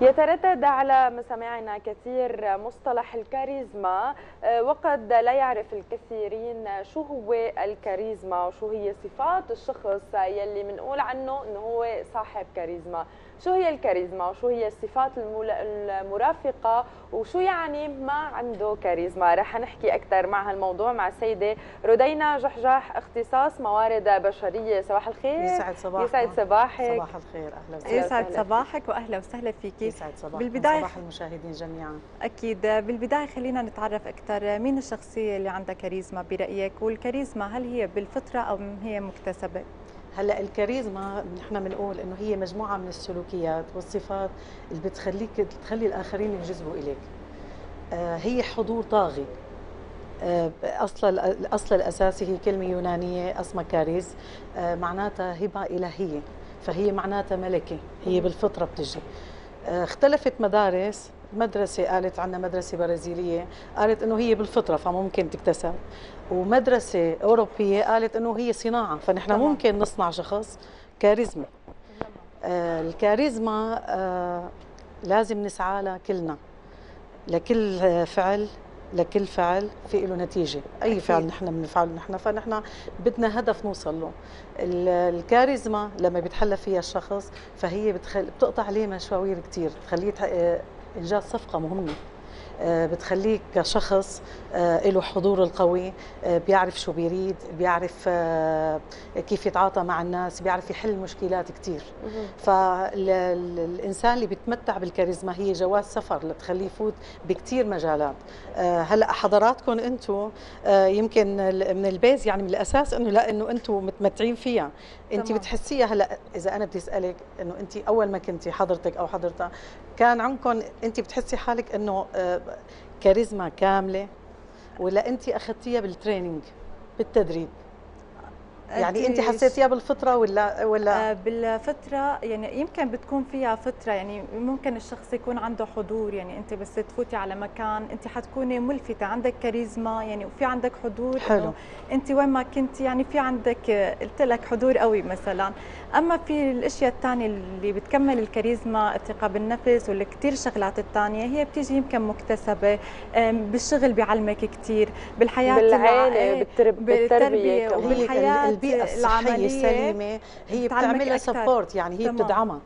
يتردد على مسامعنا كثير مصطلح الكاريزما آه، وقد لا يعرف الكثيرين شو هو الكاريزما وشو هي صفات الشخص يلي بنقول عنه إنه هو صاحب كاريزما. شو هي الكاريزما وشو هي الصفات المرافقة وشو يعني ما عنده كاريزما؟ رح نحكي أكثر مع هالموضوع مع السيدة رودينا جحجاح اختصاص موارد بشرية. صباح الخير. يسعد صباحك يسعد صباحك. صباح الخير. أهلا وسهلا. يسعد صباحك وأهلا وسهلا فيك. يسعد صباحك بالبداية صباح المشاهدين جميعا. أكيد. بالبداية خلينا نتعرف أكثر مين الشخصية اللي عندها كاريزما برأيك؟ والكاريزما هل هي بالفطرة أو هي مكتسبة؟ هلأ الكاريزما نحن بنقول إنه هي مجموعة من السلوكيات والصفات اللي بتخليك تخلي الآخرين ينجذبوا إليك. آه هي حضور طاغي. آه أصل الأصل الأساسي هي كلمة يونانية اسمها كاريز. آه معناتها هبة إلهية. فهي معناتها ملكة. هي بالفطرة بتجي. اختلفت مدارس مدرسة قالت عنا مدرسة برازيلية قالت إنه هي بالفطرة فممكن تكتسب ومدرسة أوروبية قالت إنه هي صناعة فنحن طبعا. ممكن نصنع شخص كاريزما آه الكاريزما آه لازم نسعى لها كلنا لكل فعل لكل فعل في له نتيجة. أي أكيد. فعل نحن بنفعله نحن فنحن بدنا هدف نوصل له. الكاريزما لما بيتحلى فيها الشخص فهي بتخل... بتقطع عليه مشاوير كثير تخليه إنجاز صفقة مهمة. بتخليك كشخص آه، له حضور القوي آه، بيعرف شو بيريد بيعرف كيف يتعاطى مع الناس بيعرف يحل مشكلات كثير فالإنسان اللي بيتمتع بالكاريزما هي جواز سفر لتخليه يفوت بكثير مجالات. هلأ حضراتكم أنتم يمكن من ال base يعني من الأساس إنه لأ إنه أنتم متمتعين فيها. انت بتحسيها هلا إذا أنا بدي أسألك إنه أنت أول ما كنتي حضرتك أو حضرتها كان عندكم أنت بتحسي حالك إنه كاريزما كاملة ولا أنت اخذتيها بال training بالتدريب؟ يعني أنت حسيتيها بالفطرة ولا ولا؟ آه، بالفطرة يعني يمكن بتكون فيها فطرة يعني ممكن الشخص يكون عنده حضور يعني أنت بس تفوتي على مكان أنت حتكوني ملفتة عندك كاريزما يعني وفي عندك حضور حلو. أنت وين ما كنت يعني في عندك قلت لك حضور قوي مثلا. أما في الأشياء الثانية اللي بتكمل الكاريزما الثقة بالنفس ولا كثير شغلات الثانية هي بتيجي يمكن مكتسبة بالشغل بيعلمك كثير بالحياة بالعائله بالتربية وبالحياة البيئه الصحية السليمة هي بتعملها support يعني هي بتدعمها.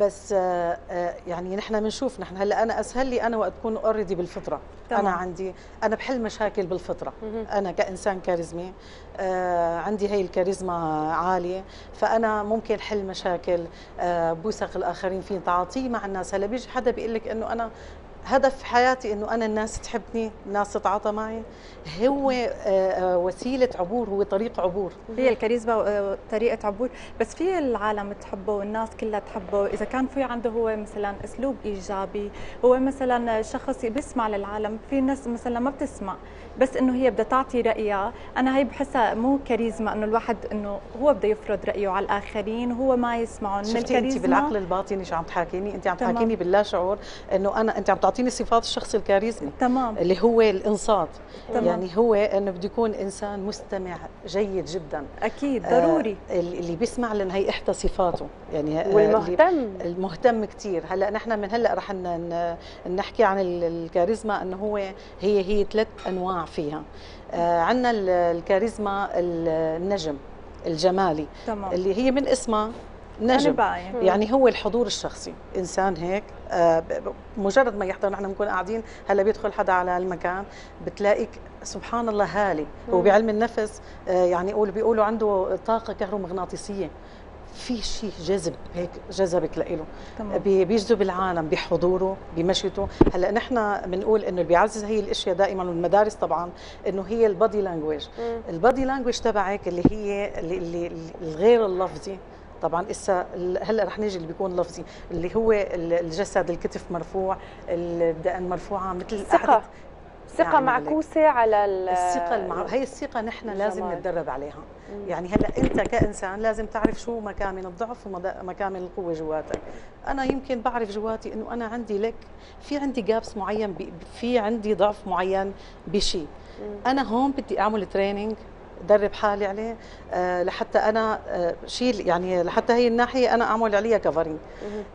بس آه، آه، يعني نحن بنشوف نحن هلأ أنا أسهل لي أنا وقت اكون already بالفطرة. تمام. أنا عندي أنا بحل مشاكل بالفطرة. أنا كإنسان كاريزمي آه عندي هي الكاريزما عالية. فأنا ممكن حل مشاكل بوثق الآخرين في تعاطي مع الناس. هلأ بيجي حدا بيقول لك إنه أنا هدف حياتي إنه أنا الناس تحبني الناس تتعاطى معي. هو آه، آه، وسيلة عبور هو طريق عبور. هي الكاريزما آه، طريقة عبور. بس في العالم تحبه والناس كلها تحبه. إذا كان في عنده هو مثلا أسلوب إيجابي هو مثلا شخص بيسمع للعالم في ناس مثلا ما بتسمع. بس إنه هي بدها تعطي رأيها. أنا هي بحسها مو كاريزما إنه الواحد إنه هو بده يفرض رأيه على الآخرين وهو ما يسمعهم. شفتي انت بالعقل الباطني شو عم تحاكيني؟ انت عم تحاكيني باللا شعور إنه أنا أنت عم تعطيني صفات الشخص الكاريزمي. تمام. اللي هو الإنصات. تمام. يعني هو إنه بده يكون إنسان مستمع جيد جدا. أكيد ضروري. آه اللي بيسمع لأن هي إحدى صفاته. يعني آه والمهتم. المهتم كثير هلأ نحن من هلأ رح نحكي عن الكاريزما إنه هو هي هي ثلاث أنواع فيها. آه عندنا الكاريزما النجم الجمالي. تمام. اللي هي من اسمها نجم. يعني هو الحضور الشخصي. إنسان هيك مجرد ما يحضر نحن بنكون قاعدين هلا بيدخل حدا على المكان بتلاقيك سبحان الله هالي. هو بعلم النفس آه يعني يقول بيقولوا عنده طاقة كهرومغناطيسية. في شيء جذب هيك جذبك لإله. بيجذب العالم بحضوره بمشيته. هلا نحن بنقول إنه اللي بيعزز هي الأشياء دائما والمدارس طبعا إنه هي ال body language. ال body language تبعك اللي هي اللي, اللي الغير اللفظي طبعا إسا هلأ رح نيجي اللي بيكون لفظي اللي هو الجسد الكتف مرفوع الدقن مرفوعة مثل الثقة. ثقة يعني معكوسة على الثقة المع... هي الثقة نحن لازم نتدرب عليها. مم. يعني هلأ أنت كإنسان لازم تعرف شو مكامن الضعف ومكامن القوة جواتك. أنا يمكن بعرف جواتي إنه أنا عندي لك في عندي جابس معين ب... في عندي ضعف معين بشيء أنا هون بدي أعمل تريننج درب حالي عليه آه، لحتى أنا آه، شيل يعني لحتى هي الناحية أنا أعمل عليها كفرنج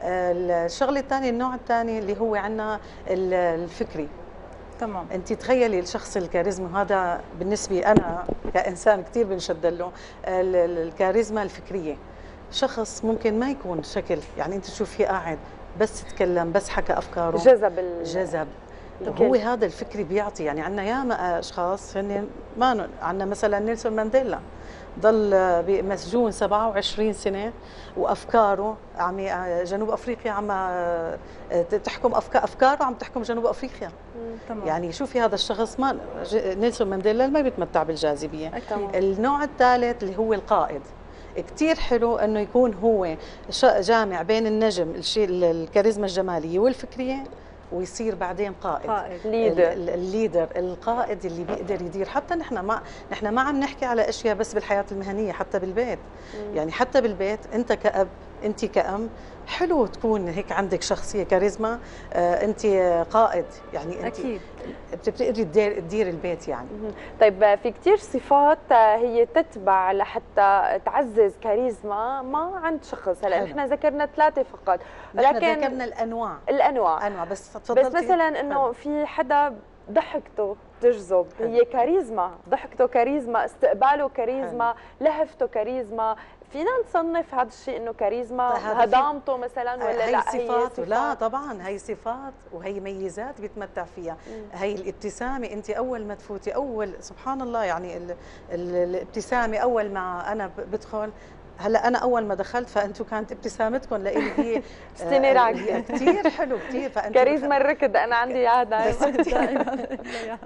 الشغلة الثانية النوع الثاني اللي هو عندنا الفكري. تمام. انت تخيلي الشخص الكاريزما هذا بالنسبة أنا كإنسان كثير بنشد له الكاريزما الفكرية. شخص ممكن ما يكون شكل يعني أنت تشوفيه قاعد بس تكلم بس حكى أفكاره. جذب جذب. هو هذا الفكري بيعطي يعني عندنا ياما أشخاص هن ما عندنا مثلا نيلسون مانديلا ضل مسجون 27 سنة وأفكاره عم جنوب أفريقيا عم تحكم أفكاره عم تحكم جنوب أفريقيا. تمام. يعني شوفي هذا الشخص؟ ما نيلسون مانديلا ما بيتمتع بالجاذبية. أكيد. النوع الثالث اللي هو القائد. كثير حلو إنه يكون هو جامع بين النجم الشيء الكاريزما الجمالية والفكرية ويصير بعدين قائد. قائد. leader ال leader القائد اللي بيقدر يدير. حتى نحن ما نحن ما عم نحكي على أشياء بس بالحياة المهنية حتى بالبيت. مم. يعني حتى بالبيت أنت كأب انت كأم حلو تكون هيك عندك شخصية كاريزما آه انت قائد. يعني انت أكيد. بتقدري تدير, تدير البيت يعني. طيب في كثير صفات آه، هي تتبع لحتى تعزز كاريزما ما عند شخص. هلا نحن ذكرنا ثلاثة فقط. لكن ذكرنا الأنواع. الأنواع. انواع بس تفضلتي. بس مثلا إنه في حدا ضحكته تجذب. هي كاريزما. ضحكته كاريزما استقباله كاريزما لهفته كاريزما. فينا نصنف هذا الشيء إنه كاريزما هضامته مثلا ولا هي لا صفات هي صفات لا طبعا هي صفات وهي ميزات بيتمتع فيها مم. هي الابتسامة أنت أول ما تفوتي أول سبحان الله يعني ال ال الابتسامة أول ما أنا بدخل هلا أنا اول ما دخلت فانتم كانت ابتسامتكم لإلي هي استنيراك كثير حلو كثير فانتم كاريزما الركض أنا عندي اياها دائما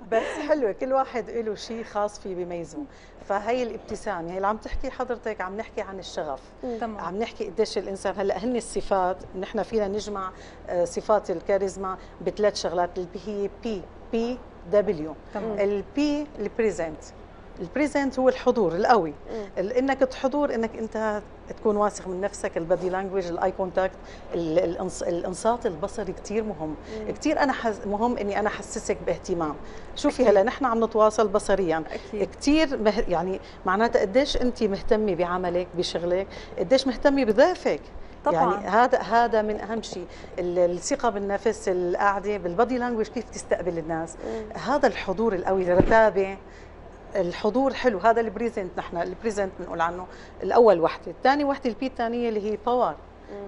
بس حلوة كل واحد له شيء خاص فيه بيميزه فهي الابتسامه هي اللي عم تحكي حضرتك عم نحكي عن الشغف. تمام. عم نحكي قديش الإنسان هلا هن الصفات نحن فينا نجمع آه، صفات الكاريزما بثلاث شغلات اللي هي P P W ال P ال present ال present هو الحضور القوي. إنك تحضور إنك أنت تكون واثق من نفسك ال body language ال eye contact الانصات البصري كثير مهم. كثير أنا حز... مهم إني أنا أحسسك باهتمام. شوفي هلا نحن عم نتواصل بصريا. كثير مه... يعني معناتها قديش انت مهتمة بعملك بشغلك قديش مهتمة بضيفك. طبعا. يعني هذا هذا من أهم شيء. الثقة بالنفس القاعده بال body language كيف تستقبل الناس. مم. هذا الحضور القوي الرتابة الحضور حلو هذا ال present نحن ال present بنقول عنه. الأول وحدة الثاني وحدة ال P الثانية اللي هي power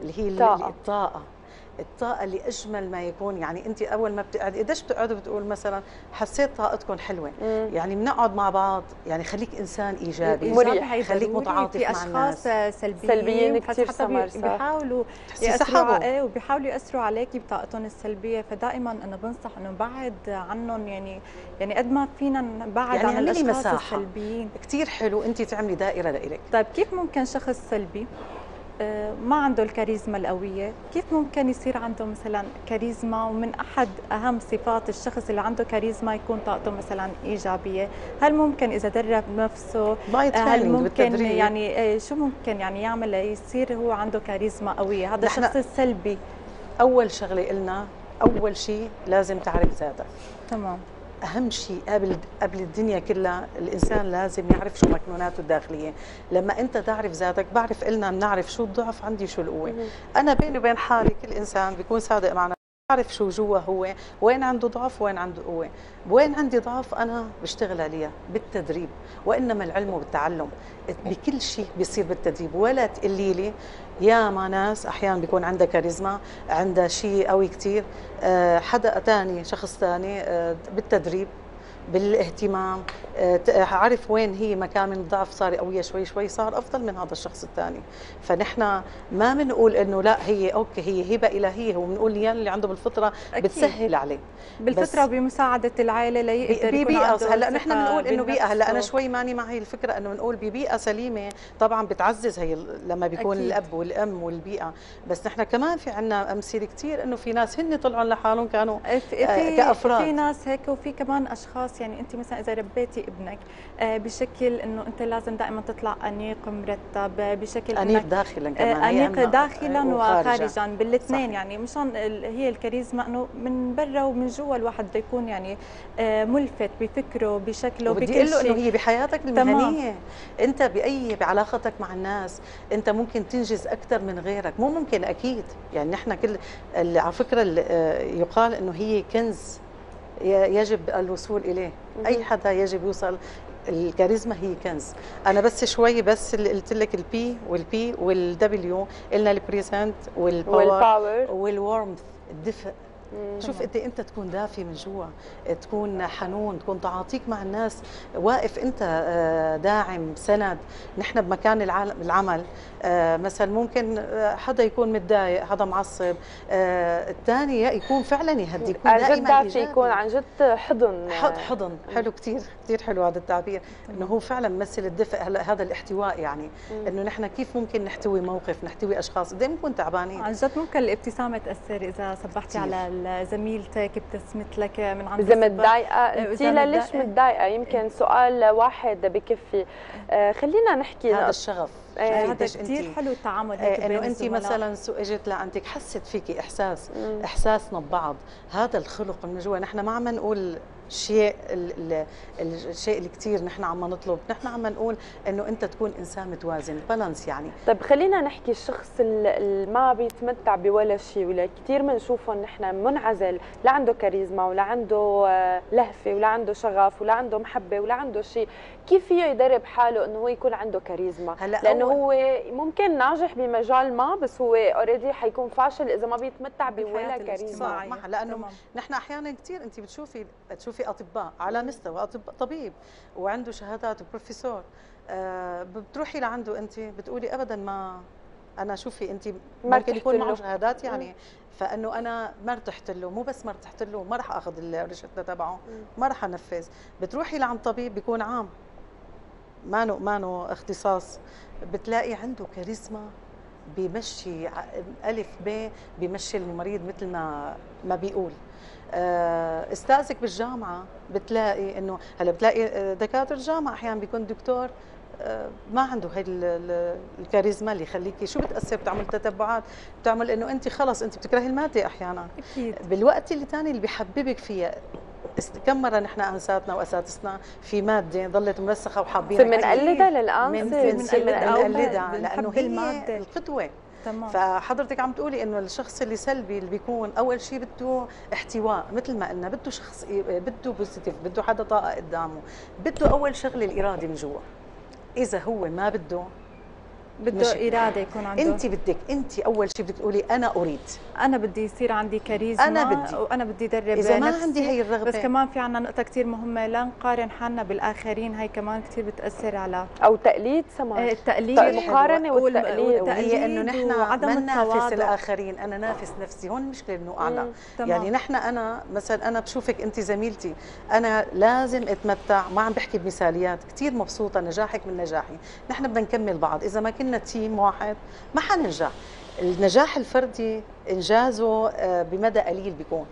اللي هي الطاقة. الطاقة اللي أجمل ما يكون. يعني انت أول ما بتقعدي قديش بتقعدوا بتقول مثلا حسيت طاقتكم حلوة؟ مم. يعني بنقعد مع بعض يعني خليك إنسان إيجابي مريح. خليك متعاطف مع الناس. في اشخاص سلبيين سلبيين كثير حتى بيحاولوا يأثروا إيه وبيحاولوا يأثروا عليكي بطاقتهم السلبية. فدائما أنا بنصح إنه نبعد عنهم يعني يعني قد ما فينا نبعد يعني عن الأشخاص مساحة. السلبيين. كثير حلو انت تعملي دائرة لإلك. طيب كيف ممكن شخص سلبي؟ ما عنده الكاريزما القوية. كيف ممكن يصير عنده مثلا كاريزما ومن أحد أهم صفات الشخص اللي عنده كاريزما يكون طاقته مثلا إيجابية؟ هل ممكن إذا درب نفسه؟ آه، هل ممكن بالتدريب. يعني آه، شو ممكن يعني يعمل ليصير هو عنده كاريزما قوية؟ هذا الشخص السلبي أول شغلة قلنا أول شيء لازم تعرف ذاتك تمام. أهم شيء قبل قبل الدنيا كلها الإنسان لازم يعرف شو مكنوناته الداخلية. لما أنت تعرف ذاتك بعرف قلنا بنعرف شو الضعف عندي شو القوة. أنا بيني وبين حالي كل إنسان بيكون صادق معنا. بعرف شو جوا هو وين عنده ضعف وين عنده قوة. وين عندي ضعف؟ أنا بشتغل عليها بالتدريب وإنما العلم بالتعلم بكل شيء بيصير بالتدريب ولا تقولي لي يا ما ناس أحيانا بيكون عندها كاريزما عندها شيء قوي كثير آه، حدا ثاني شخص ثاني آه، بالتدريب بالاهتمام عرف وين هي مكان من الضعف صار قوية شوي شوي صار أفضل من هذا الشخص الثاني. فنحن ما بنقول إنه لا هي أوكي هي هبة إلهية وبنقول يا اللي عنده بالفطرة أكيد. بتسهل عليه. بالفطرة بمساعدة العائلة ليقدر ببيئة هلأ نحن بنقول إنه بيئة. هلأ أنا شوي ماني مع هي الفكرة إنه بنقول ببيئة سليمة. طبعا بتعزز هي لما بيكون أكيد. الأب والأم والبيئة. بس نحن كمان في عنا أمثلة كثير إنه في ناس هن طلعوا لحالهم كانوا في آه كأفراد. في ناس هيك وفي كمان أشخاص يعني انت مثلا إذا ربيتي ابنك. آه، بشكل إنه أنت لازم دائما تطلع أنيق مرتب بشكل أنيق داخلا كمان أنيق داخلا وخارجا بالاثنين يعني. مشان هي الكاريزما إنه من برا ومن جوا الواحد بده يكون يعني ملفت بفكره بشكله بكل شيء. إنه هي بحياتك المهنية. تمام. أنت بأي بعلاقتك مع الناس أنت ممكن تنجز أكثر من غيرك. مو ممكن أكيد. يعني نحن كل على فكرة يقال إنه هي كنز. يجب الوصول إليه. أي حدا يجب يوصل. الكاريزما هي كنز. أنا بس شوي بس اللي قلت لك البي والبي والدبليو قلنا ال present وال power وال warmth الدفء شوف انت انت تكون دافي من جوا تكون حنون تكون تعاطيك مع الناس. واقف انت آه، داعم سند. نحن بمكان العمل آه، مثلا ممكن آه، حدا يكون متضايق حدا معصب الثاني يكون فعلا يهدي يكون عن جد دافي يكون عن جد حضن. حضن. حلو كثير كثير حلو هذا التعبير. إنه هو فعلا ممثل الدفء هلا هذا الاحتواء يعني. إنه نحن كيف ممكن نحتوي موقف نحتوي أشخاص؟ قد نكون تعبانين. عن جد ممكن الابتسامة تأثر إذا صبحتي على زميلتك ابتسمت لك من عند إذا متضايقة. انت ليش متضايقة. يمكن سؤال واحد بكفي. آه خلينا نحكي. هذا الشغف. آه هذا كثير حلو التعامل هيك آه انه انت مثلا سو اجت لعندك حست فيكي إحساس مم. إحساسنا ببعض. هذا الخلق من جوا. نحن ما عم نقول الشيء الشيء اللي كثير نحن عم نطلب. نحن عم نقول إنه أنت تكون إنسان متوازن. بالانس يعني. طيب خلينا نحكي الشخص اللي ما بيتمتع بولا شيء ولا كثير بنشوفهم نحن منعزل لا عنده كاريزما ولا عنده آه، لهفة ولا عنده شغف ولا عنده محبة ولا عنده شيء. كيف فيه يدرب حاله إنه هو يكون عنده كاريزما؟ هلا لأنه هو ممكن ناجح بمجال ما بس هو اوريدي حيكون فاشل إذا ما بيتمتع بولا كاريزما. صح لأنه نحن أحيانا كثير انت بتشوفي بتشوفي في أطباء على مستوى أطباء طبيب وعنده شهادات وبروفيسور. آه بتروحي لعنده انت بتقولي ابدا ما أنا شوفي انت ممكن يكون معه شهادات يعني. فإنه أنا ما ارتحت له مو بس ما ارتحت له ما راح أخذ الروشته تبعه ما راح أنفذ. بتروحي لعند طبيب بيكون عام. مانو مانو اختصاص. بتلاقي عنده كاريزما بيمشي ألف ب بيمشي المريض مثل ما ما بيقول. آه، استاذك بالجامعة بتلاقي انه هلأ بتلاقي آه، دكاترة الجامعة أحيانا بيكون دكتور آه، ما عنده هي الكاريزما اللي يخليكي شو بتأثر؟ بتعمل تتبعات؟ بتعمل إنه انت خلص انت بتكرهي المادة أحيانا. أكيد. بالوقت اللي ثاني اللي بحببك فيها كم مرة نحن أنساتنا وأساتذتنا في مادة ظلت مرسخة وحابين بنقلدها للآن؟ من بنقلدها لأنه هي القدوه تمام. فحضرتك عم تقولي إنه الشخص اللي سلبي اللي بيكون أول شيء بده احتواء مثل ما قلنا بده شخص بده بوزيتيف بده حدا طاقة قدامه بده أول شغلة الإرادة من جوا. إذا هو ما بده بده إرادة يكون عنده. انت بدك انت أول شيء بدك تقولي أنا أريد. أنا بدي يصير عندي كاريزما أنا بدي. وأنا بدي ادرب إذا ما عندي هي الرغبة. بس كمان في عندنا نقطة كثير مهمة لا نقارن حالنا بالآخرين هي كمان كثير بتأثر على أو تقليد سماح. إيه، التقليد المقارنه والتقليد. وهي إنه نحن ما ننافس الآخرين. أنا نافس نفسي. هون المشكلة إنه أعلى. يعني نحن أنا مثلا أنا بشوفك انت زميلتي. أنا لازم أتمتع. ما عم بحكي بمثاليات. كثير مبسوطة. نجاحك من نجاحي. نحن بدنا نكمل بعض. إذا ما كنا تيم واحد ما حننجح. النجاح الفردي إنجازه آه، بمدى قليل بيكون.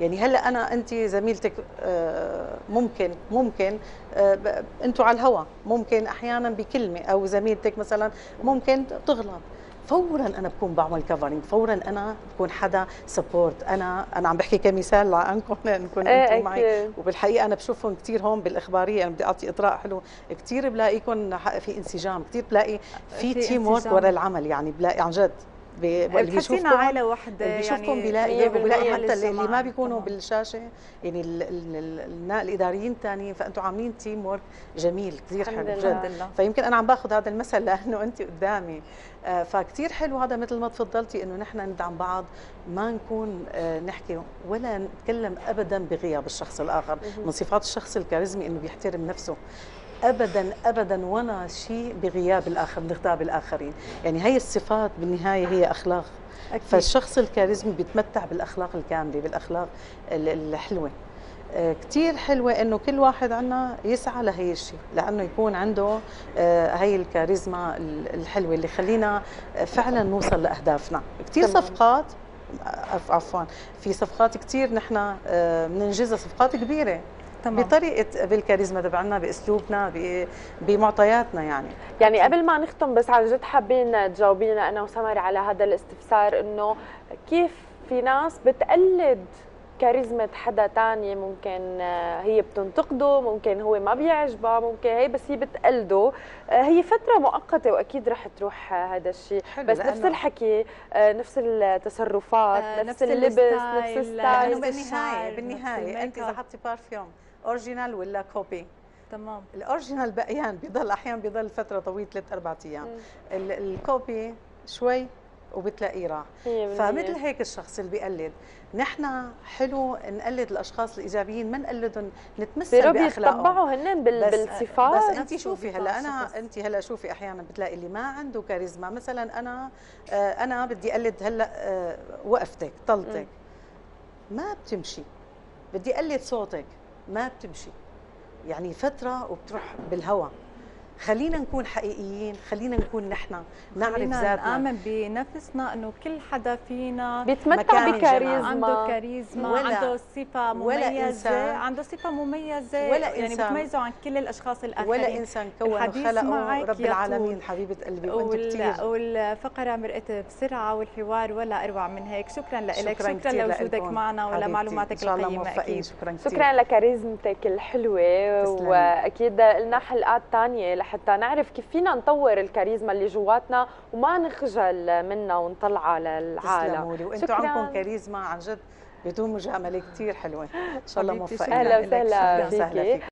يعني هلأ أنا أنت زميلتك آه، ممكن ممكن آه، أنتم على الهوا. ممكن أحيانا بكلمة أو زميلتك مثلا ممكن تغلط. فورا أنا بكون بعمل كفرنج فورا أنا بكون حدا سبورت أنا أنا عم بحكي كمثال لعنكم نكون إيه أنتم معي. وبالحقيقة أنا بشوفهم كثير هون بالإخبارية أنا بدي أعطي إطراء حلو. كثير بلاقيكم في انسجام كثير بلاقي في, في teamwork ورا العمل يعني بلاقي عن جد. اللي بيشوفكم عائله واحدة يعني بيشوفكم بيلاقي بيلاقي حتى اللي ما بيكونوا طبعا. بالشاشة يعني الإداريين الثانيين فانتم عاملين teamwork جميل كثير حلو جد فيمكن أنا عم باخذ هذا المثل لأنه انت قدامي. آه، فكتير حلو هذا مثل ما تفضلتي إنه نحن ندعم بعض ما نكون آه، نحكي ولا نتكلم ابدا بغياب الشخص الآخر من صفات الشخص الكاريزمي إنه بيحترم نفسه. ابدا ابدا ولا شيء بغياب الآخر باغتاب الآخرين. يعني هي الصفات بالنهاية هي أخلاق. أكيد. فالشخص الكاريزمي بيتمتع بالأخلاق الكاملة بالأخلاق الحلوة. آه، كثير حلوة إنه كل واحد عنا يسعى لهي الشيء لأنه يكون عنده آه، هي الكاريزما الحلوة اللي خلينا آه، فعلا نوصل لأهدافنا. كثير صفقات عفوا. في صفقات كثير نحن بننجزها صفقات كبيرة. تمام. بطريقة بالكاريزما تبعنا بأسلوبنا بمعطياتنا يعني. يعني قبل ما نختم بس عن جد حابين تجاوبينا أنا وسمر على هذا الاستفسار إنه كيف في ناس بتقلد كاريزما حدا تاني؟ ممكن آه، هي بتنتقده ممكن هو ما بيعجبها ممكن هي بس هي بتقلده. آه، هي فترة مؤقتة وأكيد رح تروح آه، هذا الشيء بس نفس الحكي نفس التصرفات نفس, نفس اللبس نفس ال style بالنهاية بالنهاية أنت إذا حطي parfum original ولا copy؟ تمام. ال original بقيان بيضل أحيانا بيضل فترة طويلة ثلاث أربع أيام. ال copy شوي وبتلاقيه راح. فمثل هيك الشخص اللي بيقلد. نحن حلو نقلد الأشخاص الإيجابيين ما نقلدهم نتمثل بأخلاقهم. بيطبعوا هن بالصفات. بس انت شوفي هلا أنا انت هلا شوفي أحيانا بتلاقي اللي ما عنده كاريزما. مثلا أنا آه أنا بدي أقلد هلأ آه وقفتك طلتك. ما بتمشي. بدي أقلد صوتك. ما بتمشي. يعني فترة وبتروح بالهواء خلينا نكون حقيقيين خلينا نكون نحن نعرف ذاتنا. نآمن بنفسنا إنه كل حدا فينا بيتمتع بكاريزما. عنده كاريزما ولا عنده صفة مميزة ولا إنسان. عنده صفة مميزة. ولا يعني إنسان. بتميزه عن كل الأشخاص الاخرين ولا إنسان. كون وخلقه رب العالمين حبيبة قلبي. وانت كثير والفقرة مرقت بسرعة والحوار ولا أروع من هيك. شكرا لك. شكرا, شكرا لوجودك معنا ولمعلوماتك القيمة أكيد. شكرا كثير شكرا لكاريزمتك الحلوة. وأكيد لنا حلقات ثانية لحتى نعرف كيف فينا نطور الكاريزما اللي جواتنا وما نخجل منها ونطلعها للعالم. وأنتم عندكم كاريزما عن جد بدون مجاملة كثير حلوة. إن شاء الله موفقين أهلا وسهلا فيك